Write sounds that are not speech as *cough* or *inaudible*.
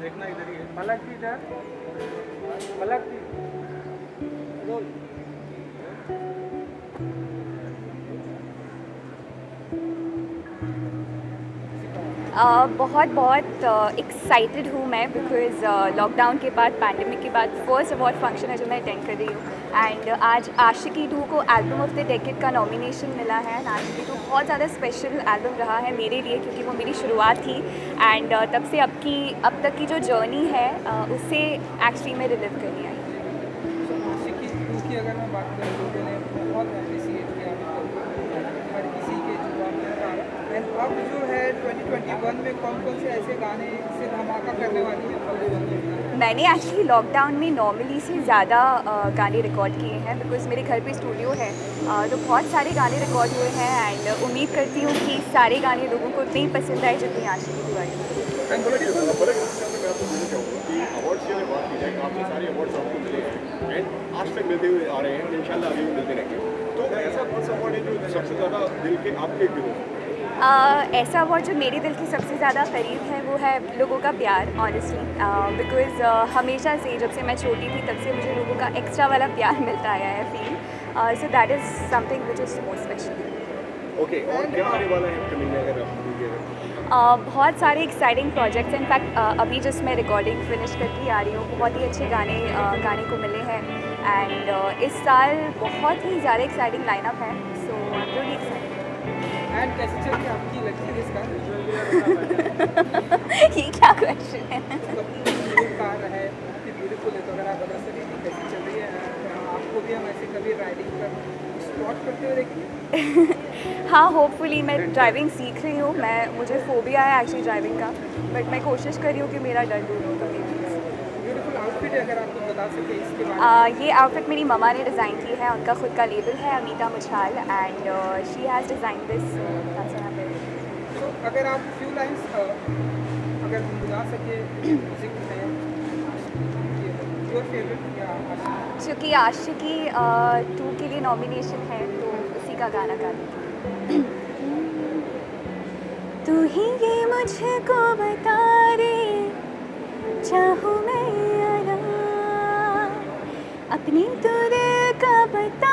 देखना इधर ही है। पलक भी इधर पलक भी। बहुत बहुत एक्साइटेड हूँ मैं बिकॉज़ लॉकडाउन के बाद पैंडमिक के बाद फ़र्स्ट अवार्ड फ़ंक्शन है जो मैं अटेंड कर रही हूँ एंड आज आशिकी टू को एल्बम ऑफ़ द डेकेड का नॉमिनेशन मिला है एंड आशिकी टू बहुत ज़्यादा स्पेशल एल्बम रहा है मेरे लिए क्योंकि वो मेरी शुरुआत थी एंड तब से अब की अब तक की जो जर्नी है uh, उसे एक्चुअली मैं रिलीव करनी आई की अगर मैं बात करूँ ने बहुत अप्रिसिएट किया हर किसी के जवाब में एंड अब जो है 2021 में कौन कौन से ऐसे गाने से धमाका करने वाली है? मैंने एक्चुअली लॉकडाउन में नॉर्मली से ज़्यादा गाने रिकॉर्ड किए हैं बिकॉज़ मेरे घर पे स्टूडियो है। तो बहुत सारे गाने रिकॉर्ड हुए हैं एंड उम्मीद करती हूँ कि सारे गाने लोगों को उतने ही पसंद आए जितनी अवार्ड्स की अगर बात की जाए काफ़ी सारे अवार्ड्स आपको मिले हैं। एंड आज तक मिलते हुए आ रहे हैं इंशाल्लाह आगे भी मिलते रहेंगे। तो ऐसा कौन सा अवार्ड है जो सबसे ज़्यादा दिल के आपके Uh, ऐसा अवार्ड जो मेरे दिल के सबसे ज़्यादा करीब है वो है लोगों का प्यार ऑनेस्टली बिकॉज़ हमेशा से जब से मैं छोटी थी तब से मुझे लोगों का एक्स्ट्रा वाला प्यार *laughs* मिलता आया है feel so that is something which is most special okay और क्या आने वाला है कमिंग में अगर आप Uh, बहुत सारे एक्साइटिंग प्रोजेक्ट्स इनफैक्ट अभी जस्ट मैं रिकॉर्डिंग फिनिश करके आ रही हूँ. बहुत ही अच्छे गाने uh, गाने को मिले हैं. एंड इस साल बहुत ही ज़्यादा एक्साइटिंग लाइनअप है. *laughs* ये क्या क्वेश्चन है? *laughs* कार है बहुत ही ब्यूटीफुल है तो अगर आप बता सकें कि कैसी चल रही है अ, आपको भी हम ऐसे कभी राइडिंग पर स्पॉट करते हुए देखेंगे? *laughs* हाँ होपफुली मैं ड्राइविंग सीख रही हूँ। मैं मुझे फोबिया है एक्चुअली ड्राइविंग का। बट मैं कोशिश कर रही हूँ कि मेरा डर दूर हो कभी आउटफिट अगर आपको बता सके इसके बारे में? ये आउटफिट मेरी ममा ने डिज़ाइन की है उनका खुद का लेबल है Amita Muchhal and she has design this तो अगर आप फ्यू लाइंस अगर सके म्यूज़िक है योर फेवरेट या आशिकी? चूँकि आशिकी टू के लिए नॉमिनेशन है तो उसी का गाना गा *clears throat* तू ही ये मुझको बता चाहूँ मैं